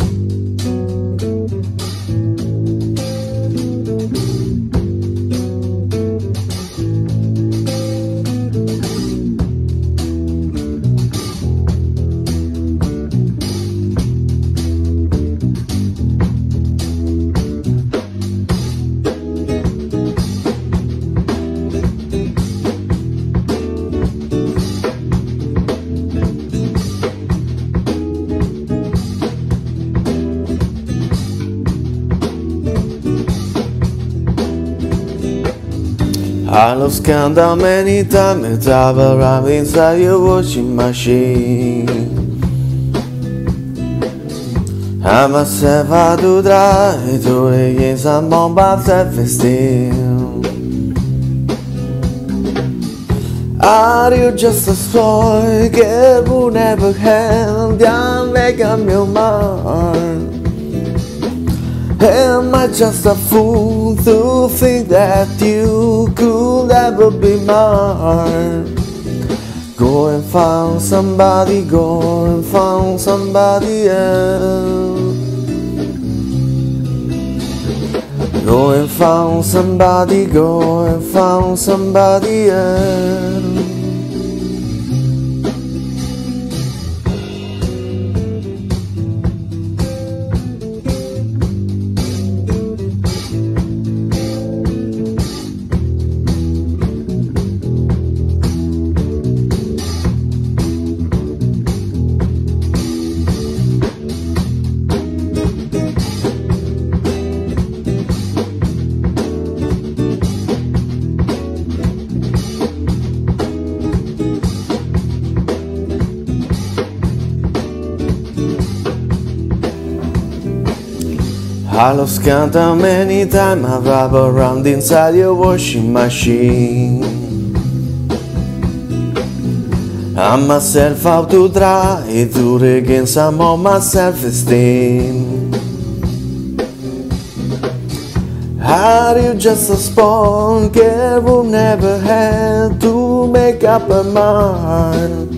you I lost count how many times I've arrived inside your washing machine. I myself had to try to regain some of my self-esteem. Are you just a spoil girl who never had down like a mind? Am I just a fool to think that you could ever be mine? Go and find somebody, go and find somebody else. Go and find somebody, go and find somebody else. I lost count how many times I've wrapped around inside your washing machine. I'm myself out to try to regain some of my self-esteem. Are you just a girl who never had to make up her mind?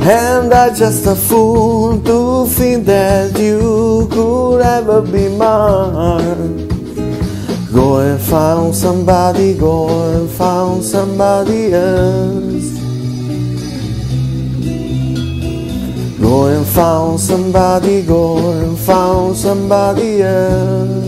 And I just a fool to think that you could ever be mine. Go and find somebody, go and find somebody else. Go and find somebody, go and find somebody else.